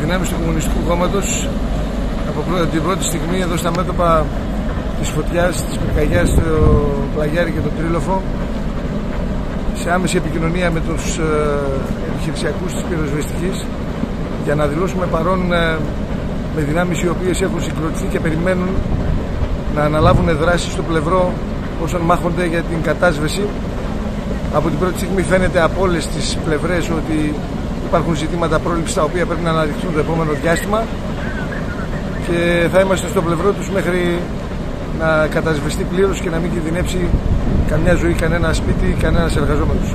δυνάμεις του Κομμουνιστικού Κόμματος από την πρώτη στιγμή εδώ στα μέτωπα της φωτιάς, της πυρκαγιάς στο Πλαγιάρι και το Τρίλοφο σε άμεση επικοινωνία με τους ε, επιχειρησιακούς της πυροσβεστικής για να δηλώσουμε παρόν ε, με δυνάμεις οι οποίες έχουν συγκροτηθεί και περιμένουν να αναλάβουν δράση στο πλευρό όσων μάχονται για την κατάσβεση. Από την πρώτη στιγμή φαίνεται από όλες τις πλευρές ότι υπάρχουν ζητήματα πρόληψης τα οποία πρέπει να αναδειχθούν το επόμενο διάστημα και θα είμαστε στο πλευρό τους μέχρι να κατασβεστεί πλήρως και να μην κινδυνεύσει καμιά ζωή, κανένα σπίτι, κανένας εργαζόμενος.